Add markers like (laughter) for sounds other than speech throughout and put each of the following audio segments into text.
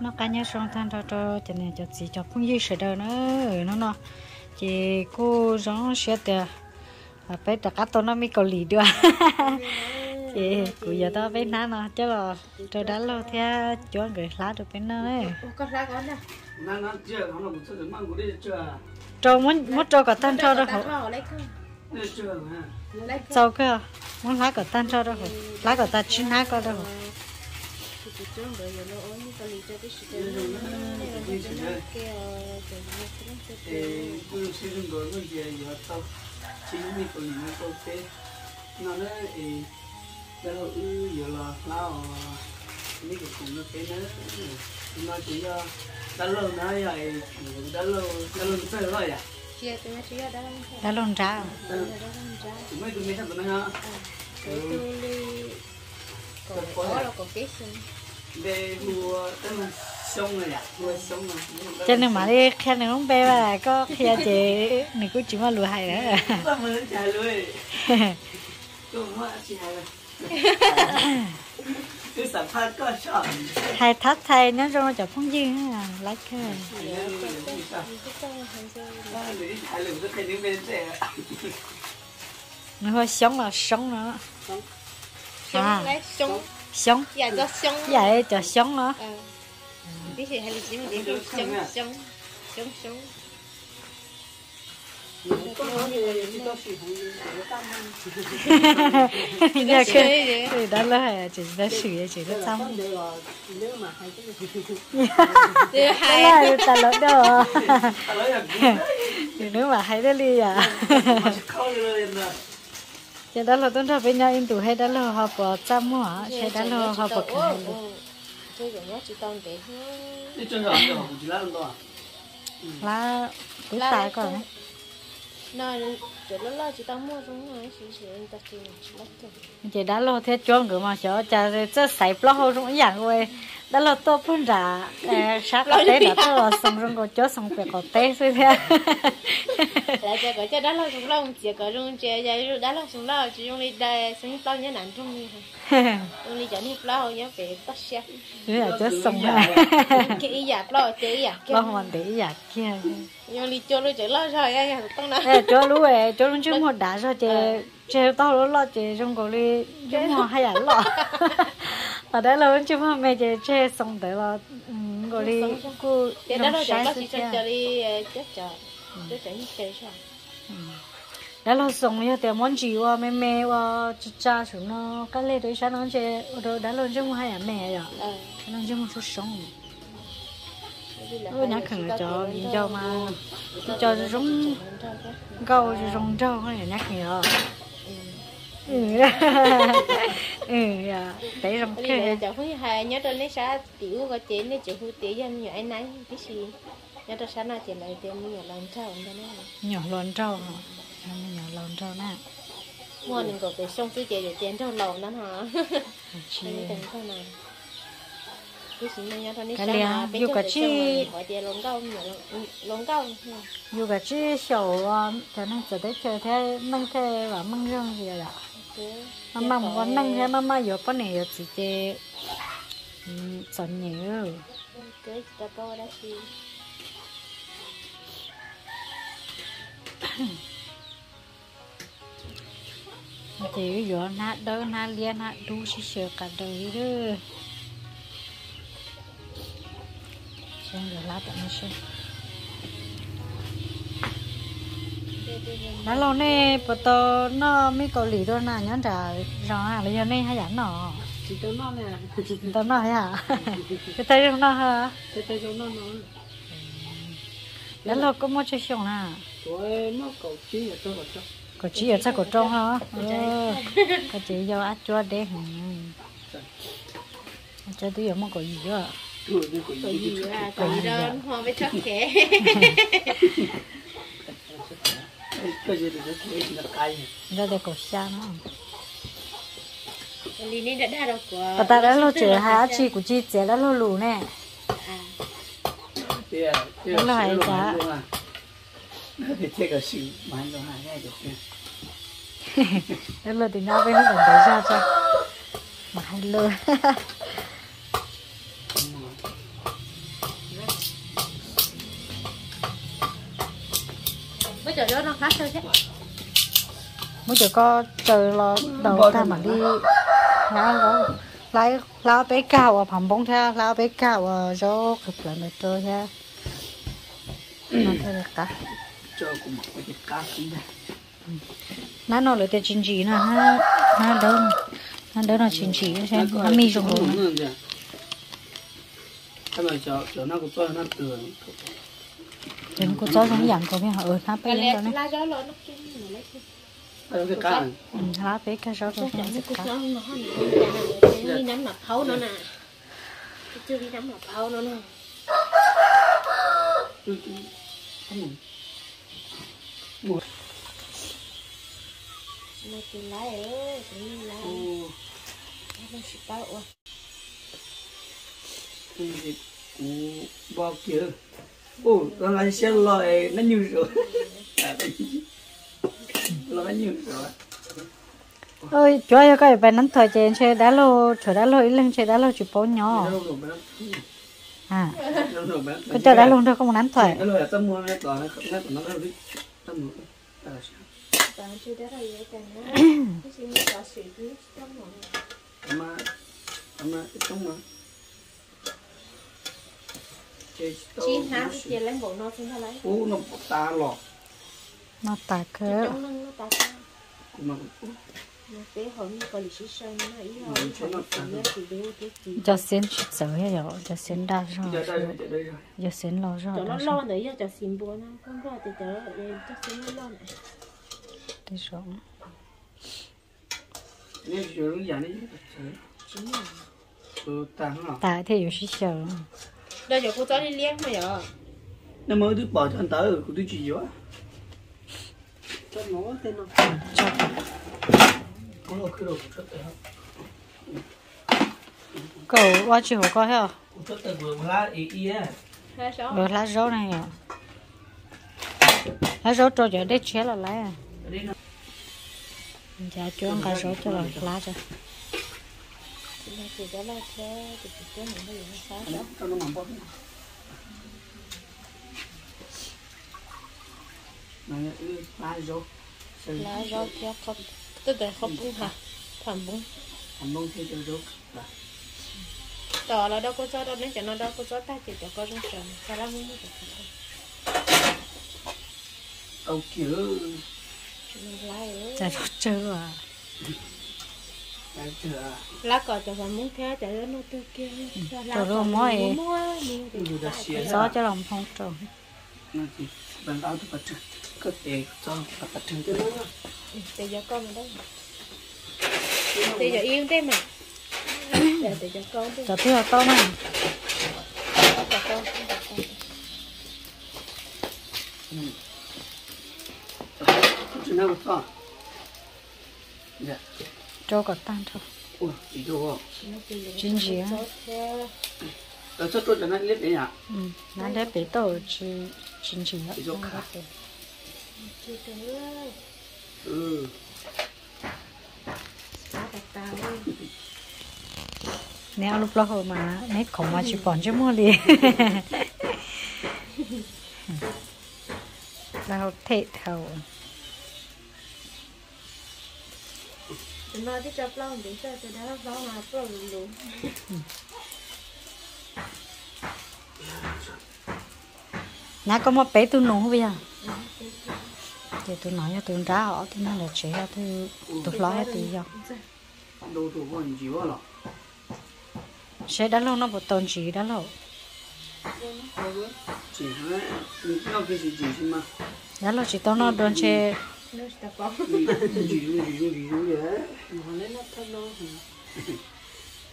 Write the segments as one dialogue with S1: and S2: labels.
S1: nó cá nhân xong than cho cho cho nên cho chỉ cho phong dư sửa đâu nữa. Nó nó chị cô giống sửa tiền à phải tất cả tôi nó mới có lì được. (laughs) Chị cô giờ tao bên nó nó chứ là tôi đã lo theo cho người lá được bên nó ấy
S2: có ra con nè
S3: nó nó chưa nó là một số người mang của đi chưa?
S1: Cho muốn muốn cho cả tan cho hả
S3: đi chưa hả
S1: sau cơ muốn lá cả tan cho đó hả? Lá cả ta chín lá có đó hả
S3: thì tôi sử dụng đồ cái gì giờ tao chỉ mi của mình nó tốt thế nó nó thì đó là ư giờ là lao mấy cái cũng nó thế nữa nó chỉ cho đã lâu nó vậy đã lâu đã lâu chơi rồi à
S1: đã luôn ra
S3: chúng mấy tụi mấy thằng tụi nó hả
S1: cho nên mà đi khen này không bé là có khi chị này cũng chỉ mà lùi. Hay nữa
S3: hay
S1: thắt thay nó cho nó chọn phong dư ha lấy cái nó hơi sống là sống nữa
S2: sống. Lấy sống.
S1: Sống.
S2: Dạ cho sống.
S1: Vậy cho sống nữa
S2: ờ. Biết hay là chỉ một điểm sống sống sống. sống.
S1: Giờ cái thì đó là chỉ đã sửa chỉ đã xong.
S2: Thì (laughs)
S1: đó là ta lỡ đó
S3: là (laughs) cũng
S1: thì nếu mà hay đó đi à
S3: Sẽ rồi
S1: chỉ đó là tôi ra với nhau in tủ hay đó là họ bỏ trăm hả hay đó là họ bỏ cái
S3: rồi, không chỉ là đó
S1: cứ tài còn ấy.
S2: Nó chỗ đó là chị tao mua giống này chị chị ta thôi.
S1: Chị đã lo thế chôn cửa mà sợ chả chứ sấy lo hồ trong dạng rồi đã (laughs) lo to phun ra sát có té đã to xong rồi có chốt xong phải có té thôi thế
S2: lại cho cái cho đó là chúng lo chỉ có dùng chơi chơi đó là chúng lo chỉ dùng đi đây sinh tao nhớ nặng trong đi. (laughs) Dùng đi cho đi lo nhớ về tắt xe.
S1: Thế là chốt xong rồi
S2: cái ý giặc lo chơi ý giặc
S1: lo hoàn để giả kia
S2: dùng đi cho nó chơi lo rồi ai tao nói
S1: chỗ lũ ấy chỗ lũ chứ một đá rồi chị chị tao lũ lo chị trong cổ đi chứ mà hay à lo (laughs) ở đây là chứ mà mẹ chị chơi xong tới là cổ đi. Cô
S2: đó là
S1: nó
S2: chơi chơi
S1: đã lo xong rồi thì món gì qua mẹ mẹ qua cha xuống nó. Cái lê đấy sao nó chơi rồi đã mà hay à mẹ rồi nó chứ mà chút sống.
S2: Là
S1: ôi nhắc khẩn cho đi cho mà cho giống câu rong rau hay là nhắc nhiều ừ. (laughs) Ừ dạ.
S2: Đi
S1: kê
S2: là cháu hai nhớ trên lấy xã tiểu có chế nên chị húi tiểu dân ai nấy cái gì? Nhớ xã nào chị lại tiền nhiều lần trâu ta nói
S1: nhỏ lon rau hả? Nhỏ lon rau nè.
S2: Mua đừng có về xong cái (laughs) chị để tiền trâu lồng đó hả?
S1: Chi
S2: anh tiền trâu nào cái lấy
S1: Cái liền, dù cả chi- dù cả chỉ sầu cho nên giờ đấy chơi thế nâng thế và măng rong gì rồi mà măng có nâng thế mà giờ có này giờ chỉ chơi chọn nhiều
S2: cái đó
S1: chỉ giờ nát đỡ nát liên nát đu xí xờ cả đời đó. Xem giờ lá tận xem đã lâu nè bữa tờ nó mới có lý rồi nè nhớ trả rõ à bây giờ nè hay giảm nọ.
S3: Chỉ tao nói nè.
S1: Tớ nói hả? Cái tay trong nó hả?
S3: Thế tay cho nó nói
S1: đã lâu có mua chơi xong nè
S3: Tôi nó cầu chí vào trong
S1: có chỉ ở sao có trong hả? Có chỉ do ác chua đấy hả? Cho tôi giờ mua có gì
S3: của
S2: cái
S3: gì
S2: à cái gì đó hoa với chắc khẽ
S3: Cái gì thì nó thấy là cay
S1: ra đây cổ xa nó
S2: Lý đã đâu
S1: ta đã lo chở hai chị của chị trẻ đã lo lù nè
S2: đó
S3: Thì à Thì
S1: Đúng
S3: là Thì cái hai ngay được nha
S1: đã lo thì nó với nó vẫn tới ra cho mà hay lơ
S2: đó nó khác thôi chứ
S1: mới chỉ có chờ lo đầu ta mà đi. Lá đó lá lá bé cao à phòng bông theo lá bé cao à cho cực là mệt rồi ha nó thôi được cả.
S3: Cho cũng một cái cá gì này.
S1: Nó nó lại tiền chín chỉ nè ha nó đơn nó đơn là chín chỉ xem nó mi trong đó
S3: cái mà cho cho nó cũng cho nó tưởng
S1: đừng có cho giống dạng của mình họ ở nó bé lên
S2: lá lo nó
S3: cá này
S1: Ừ, lá bé cao cho rồi cá.
S2: nó đi nắm mặt pháo nó nè. Chưa đi nắm mặt pháo nó nè. Nó chỉ lá ơi chỉ lá. Nó chỉ bao ơi
S3: cái cú bao kia ô nó lại xe lòi nó nhiều rồi. Nó nhiều rồi.
S1: Ơi chúa ơi cái bài nắn thời trên chơi đá lô chơi đá lô ít lên chơi đá lô chỉ bao nhỏ. À. Cái chơi đá lô thôi không nắn thời
S3: cái lòi tâm mua nó còn nó nó nó nó đi tâm mua.
S2: Bạn chưa đã rồi vậy cần nó cái gì mà có sự biết trong mọi
S3: mà mà trong mà
S2: chín há cái kia lấy bộ nó chúng ta
S3: lấy nó ta lọ
S1: nó ta cơ
S2: nó ta
S3: cơ
S2: nó bé
S1: cho xin sợ hết rồi cho xin đa rồi. Cho xin lo rồi
S2: nó lo nữa cho xin bữa nó không lo thì cho cho xin nó lo này
S1: đi xuống.
S3: Nên giờ lúc giờ này
S1: tại thì có sợ
S2: đây giờ cô cho đi liếc mà giờ.
S3: Nó mới đứa bỏ cho anh tới rồi đứa gì vậy cho nó tên nó
S1: cho.
S3: Có đâu cứ đâu rất là
S1: cậu qua chiều có hả?
S3: Rất là vừa lá ý ý á.
S1: Rồi lá rau này à lá rau cho giờ để chế là lấy à.
S3: Nó
S1: dạ cho ăn cá rau cho là lá cho
S2: nó chỉ đó là thế thì chỉ có những cái gì nó sáu
S3: nó cho nó mỏng bớt này lá rau
S2: lá rau cho không tức là không bún hả thầm bún
S3: làm bông thì cho rau
S2: tỏ là đâu có cho đâu nên cho nó đâu có cho ta chỉ cho có trong trần sao ra không được
S3: ông kiểu
S2: mình lái
S1: chưa à
S3: chưa
S2: lá cỏ cho phần muốn theo cho nó tiêu kia.
S1: Cho
S2: mua
S3: dù đã xỉa
S1: gió cho lòng phong trồng
S3: nó chỉ bằng áo bắt chước có thể cho bắt chước cho nó
S2: để cho con mình đấy để cho yêu thế mà. Để để cho con thế
S1: cho là to mà
S2: cho con cho con.
S3: Cho nó to dạ
S1: cho cả tan thôi.
S3: Ui chỉ đồ
S1: chính gì á?
S3: Đó cho tôi là nó lép à
S1: ừ nó lép bể tàu chỉ chính gì á
S3: chỉ
S2: đồ khác
S3: ừ.
S2: ừ.
S1: Nếu lúc đó hồi mà nét khổng mà chỉ còn chứ mua liền. (laughs) Là thế thầu
S2: nó đi cho lâu để cho cho nó lâu mà lâu luôn.
S1: Nãy có một bé tôi nung bây giờ? Thì tôi nói cho tôi ra họ thì nó là chế tôi tôi lo hết tôi
S3: lọ.
S1: Sẽ đã lâu nó một tuần chỉ đã lâu
S3: chỉ mình nó cái gì gì mà?
S1: Đã lâu chỉ tao nó đơn chế
S2: nó sẽ có
S3: gì gì gì gì gì vậy
S2: mà lên nó thơm nó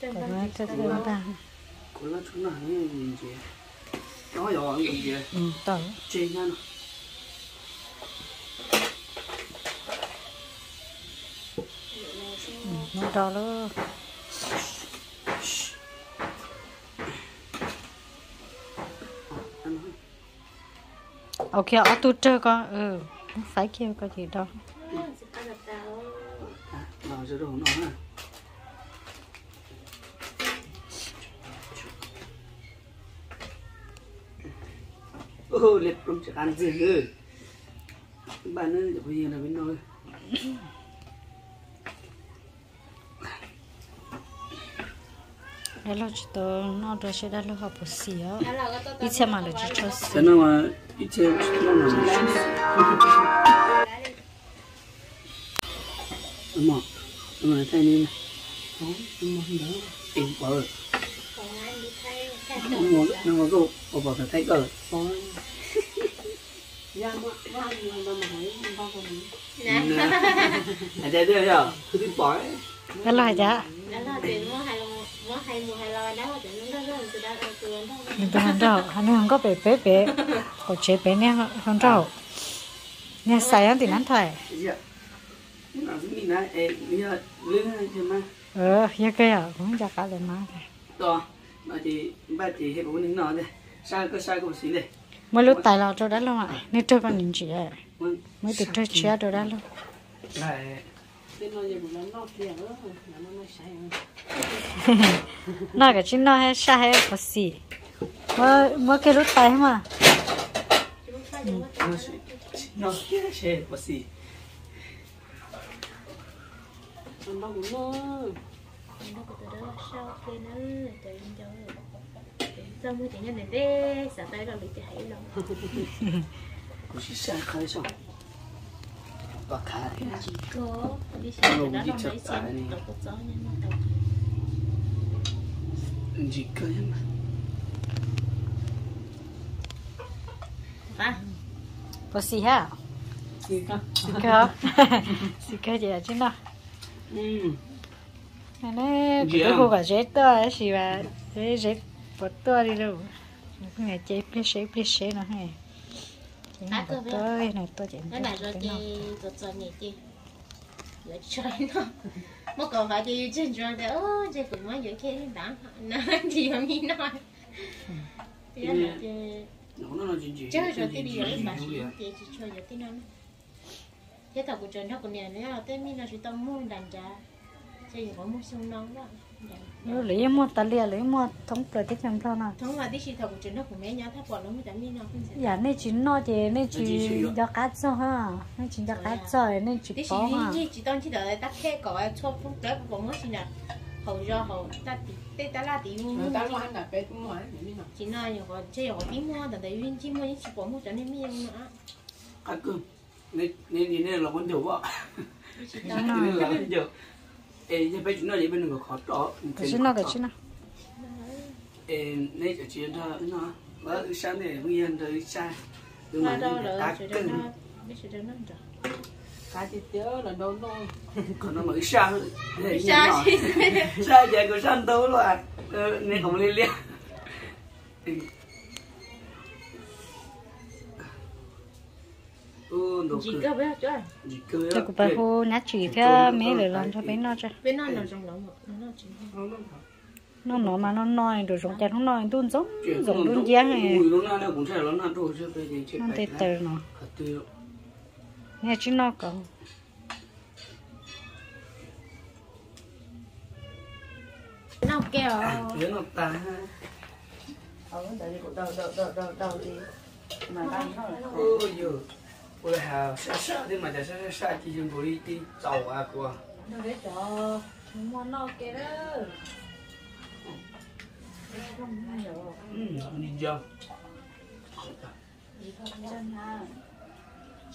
S2: trên
S1: còn
S2: bàn
S1: nói cho tôi ta.
S3: Còn là chúng nó hay gì gì nó giờ ăn gì vậy
S1: ừ tao
S3: trên nha nó
S1: đó luôn ok ở tôi chơi con ừ không phải kêu có gì đâu.
S2: Xá
S3: ô liệt cũng chẳng ăn gì nữa bạn nó bây giờ là bên nơi
S1: đó là chỉ tao nó đó sẽ đó là học bổ sĩ á ít xem mà là chỉ cho
S3: cho nó mà ít chơi nó mà không đúng rồi thay nên đúng không đó tìm bờ nó ngồi nó ngồi cô cô bảo phải thay cờ
S2: Nè
S3: à
S2: hay là mua hay mua hay là đó là chuyện nó nó từ đó từ đó
S1: nhưng tôi không đâu hắn không có bể bể bể có chế bể nè không đâu nè sai anh thì nắn thoại.
S3: Gì ạ. Nào cũng nhìn này ê bây giờ lưng hay gì mà
S1: ờ ya cái à cũng chắc cả lên má
S3: to mà chị ba chị hay bố nín nó đây sai có sai có xí đây?
S1: Mới lúc tài lo cho đó luôn ạ. Nên tôi còn nhìn chị ấy mới từ chơi chia đồ đó luôn.
S3: Lại
S1: nó cái chuyện nó hay sai hay có gì mới mới cái lúc tài mà
S3: nó sẽ nó sẽ có xí
S2: nó có từ đó sau khi nó từ cho xong mới tiền này thế sợ tay là bị chạy luôn
S3: có xí sai khai xong (laughs) mà
S2: à
S1: có gì
S3: xí cơ (laughs)
S1: xí cơ xí cơ gì à chứ nó
S3: ừ
S1: này cái
S3: à?
S1: hồ cả dễ to ấy gì mà dễ dễ bớt to đi đâu? Này chế plê chế plê chế nó hay chế này to cái này to chế
S2: cái này rồi thì tôi cho nhỉ chị rồi chơi nó mà còn phải đi trên trường thì ô chị cũng mới giữ cái đáng nó thì không như nói. Thì là chị
S3: nó nó
S2: chơi rồi thì đi rồi mà. chị chị chỉ chơi rồi thì nó. Thế tao cũng chơi nó cũng nè là tên mình là chỉ tao mua đàn trà chơi có mua sung nón đó
S1: nếu lấy mua tali lấy mua thống rồi tiếp theo sao nào
S2: thông là tí chỉ thầu của trường nó cũng mấy nhá tháp bọn nó mới tạm đi nào cũng sẽ
S1: dạ nên chỉ nó thì nên chỉ cho cá cho ha nên chỉ cho cá cho nên chỉ
S2: tí chỉ
S1: có ha
S2: đi chỉ tao chỉ đợi tắt thế có ai chốt phút đấy cũng mới chỉ là hầu do hầu tắt tí tê tắt là tí mua chỉ nói nhiều có chơi có tí muaแต่แต่viên chỉ mua chỉ có mua cho nên miếng nữa
S3: các cơ nên nên nên là con tiểu vợ (laughs)
S2: chỉ
S3: nên
S2: tao
S3: là con tiểu ê như bây chúng nó đi bên người khó đó
S1: cái chứ nó cái chứ nó
S3: ê nên ở chuyện đó nó nó sáng này nguyên rồi sai nhưng
S2: mà
S3: mà
S2: đâu
S3: ta
S2: rồi chỉ
S3: cân
S2: nó biết chỉ nó rồi (laughs)
S3: còn nó mới
S2: Sa
S3: nhỏ.
S2: chi?
S3: sai chạy của sang đâu luôn à? Nên không liên liên (laughs)
S1: tôi cũng phải hô nát chỉ theo mấy lời làm cho bé nó cho.
S2: Bên nó là trong lòng nó chỉ
S1: nó nó mà nó nói rồi giống cái nó nói tuôn giống giống tuôn giang này
S3: nó cũng sẽ nó rồi chứ giờ chết
S1: nó tê tê nó
S3: thật tiêu
S1: nghe chứ nó còn
S2: nó kêu
S3: chuyện nó ta ôi giờ ôi hà xa xa thế mà chả xa xa xa chỉ dùng đi đi tàu à của.
S1: Nó để cho mua nó kia đó.
S3: Ừ nhìn chưa?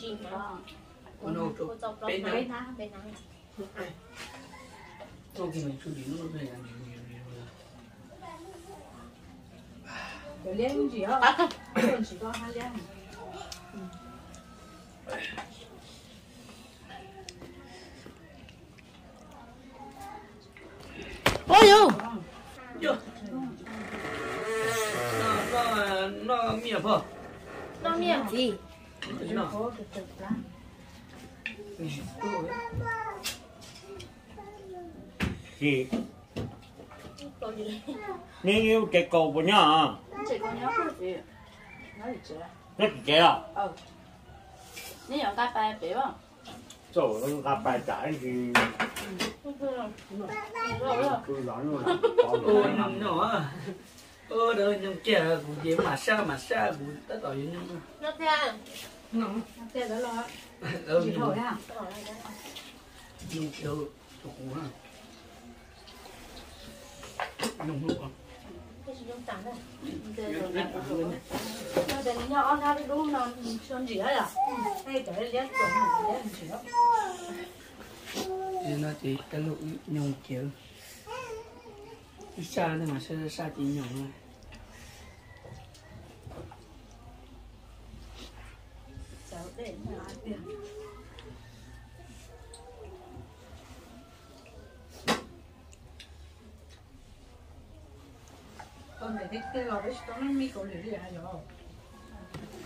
S2: Chỉ có
S3: con đâu chỗ bên nào?
S2: Bên nó bên nó
S3: tôi thì mình chú ý nó về làm nhiều nhiều nhiều
S1: cái liên gì á chỉ có hai liên ôi yo
S3: chưa. Nó nó nó miệng phở.
S2: Nó miệng gì?
S3: Nó
S4: gì?
S2: Gì
S4: nếu như cái cầu của nhà
S5: chị con nhớ cái gì nói gì chị?
S4: Nó chỉ cái à
S5: nếu
S3: nằm nhỏ ô đâu nhưng kia cũng chỉ mà sao mà sao cũng tất cả những
S2: nó theo
S1: thế đó là
S3: Ờ,
S1: chỉ thôi ha
S3: dùng kiểu chủ cũ ha. Dùng lụa.
S1: nó để nhỏ nó đi đúng nó sơn gì ấy à? Hay lét rồi mà lét gì đó
S3: Thì nó chỉ cái lụa dùng kiểu. Ít xa thôi mà sao xa chỉ dùng thôi.
S1: cháu để mà tiền. Con để thích cái lò với nó mi lưỡi à rồi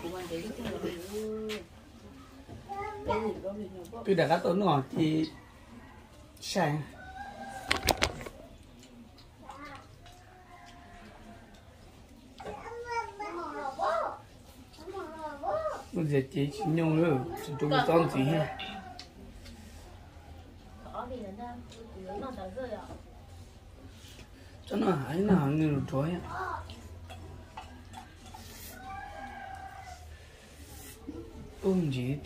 S5: cũng ăn đấy cái này đây thì có gì nữa
S3: Tôi đã cắt tốn ngọt thì sai. Bây giờ chị nhung nữa, chúng con gì ha. Cho nó hãy nào như là trói á. Ôm gì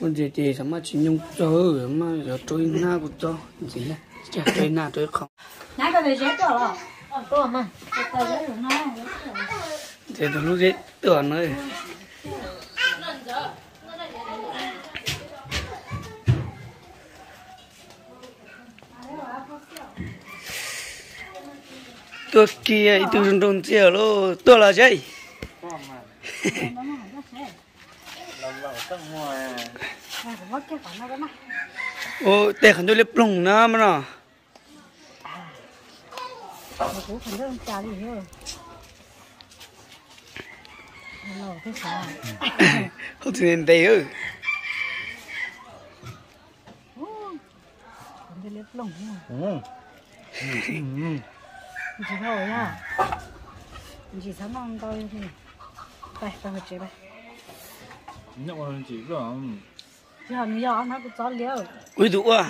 S3: Con gì chị sao mà chỉ nhung cho mà giờ trôi na của cho gì nè, chả trôi na trôi không.
S1: nãy cái này chết rồi tôi
S3: Thế từ lúc đấy tưởng rồi. tôi kia rung rung chia lo tôi là gì
S4: lần đầu tân hoa
S1: này cũng mất cái khoản nó đó mà
S3: ô để khẩn tôi liếp lùng mà nó
S1: Mà sao?
S3: không thể nên đây ư
S1: liếp lồng nữa
S4: ừ.
S1: Chỉ thôi nha chỉ sắm ăn tôi thì Đây, tôi phải chế đây
S4: nhậu hơn chỉ có
S1: Chứ hẳn giờ nó cũng cho liều.
S3: Ui đủ à.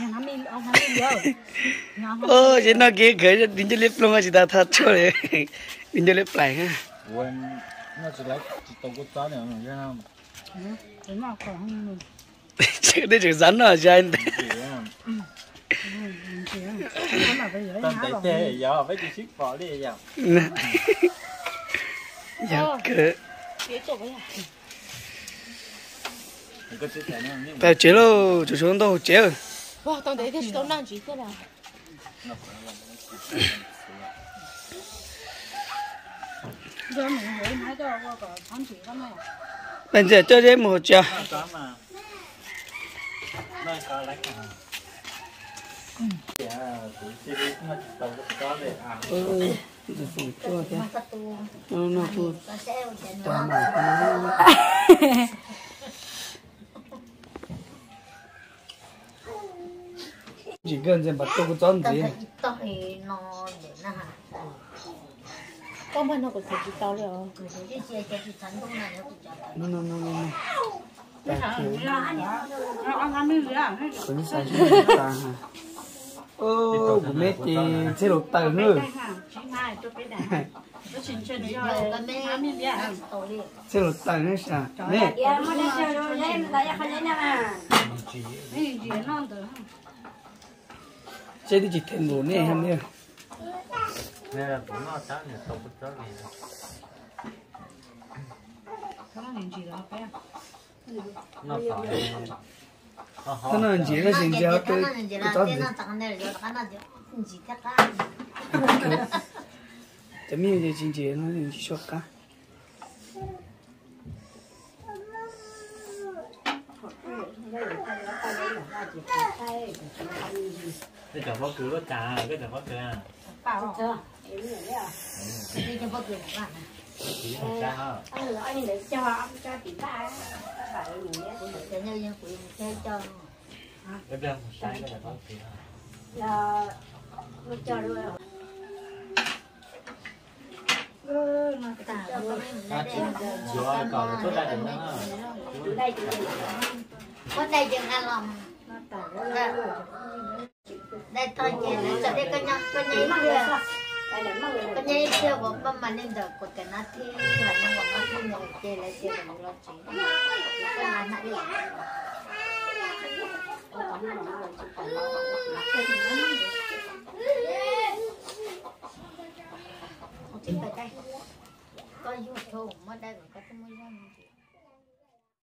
S1: Ông
S3: ơ trên nó kia cái đinh cho liếp lùng (laughs) chỉ ta thật cho đấy đinh cho liếp lại ha
S4: quên nó chỉ lấy (laughs) chỉ tàu có chó này mà không?
S1: Thế mà khỏi không mình
S3: chứ đây chỉ rắn trên
S4: chỉ á
S1: Mình chỉ Thế mà bây giờ bảo
S4: tệ giờ phải đi đi giờ
S3: dạ cơ
S4: mình có chia sẻ nhau nhưng mà
S3: tại chế lo chủ xuống đâu chế
S2: Wow, tao đấy thì tao đang chỉ cái là
S1: Giờ mình mới nói cho qua có thắng chỉ lắm này
S3: bây giờ cho đến một giờ
S4: có mà nó có lấy cả dạ tụi chị đi nó chỉ tàu có chó để à
S3: ừ được phụ cho thế nó nó phụ toàn mà chỉ cần xem bắt tôi có chọn gì.
S1: Tao thì nó để nó hả?
S2: Con mà nó có thể chỉ tao rồi?
S1: Cứ thế chứ chia cho cái
S3: sai chứ ta ha ô của mẹ thì chế độ tài nữa. chế độ tài nữa sao? Mẹ chế đi chỉ thêm đồ nè ham nè
S4: nên là cũng nó chó này tàu có chó này nó
S3: là chỉ là sinh ra tôi có chọn gì chấm như vậy chính trị nó thì chỉ cho cả
S4: cái chó có cứ có trà cái chó có trà chỉ là trà ha cái bên một sai cái chó có trà chưa còn có ra được nữa
S1: Con đây chừng ăn lòng đây tôi chị lấy cho đây con nhau con nhí mà được
S6: cái này chưa có bao mà nên được có cái nát thì là nó có cái này chơi lại chơi được lo chín cái là nát đi. Chính tại đây có yêu thù mà đây còn có cái mối quan